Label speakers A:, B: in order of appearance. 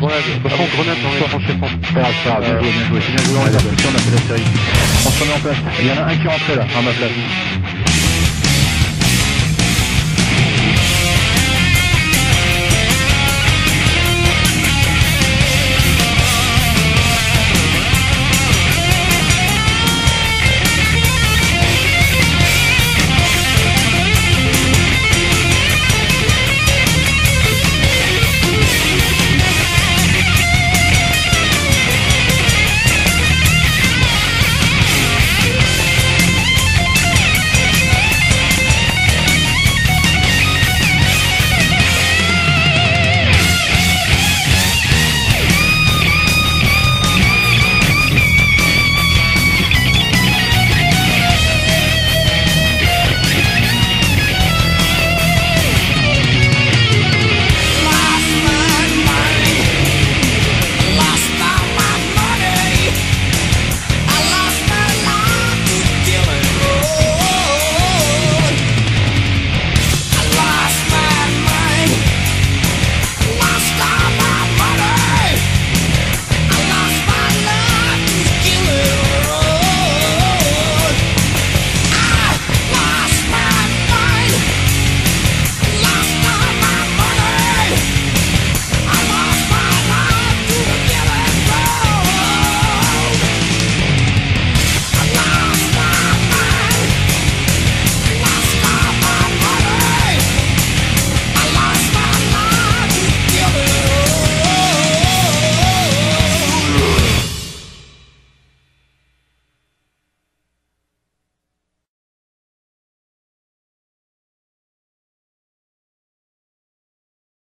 A: grenade. Grenade dans
B: on fait la série. On se remet en place. Il y en a un qui est rentré là, à ma place.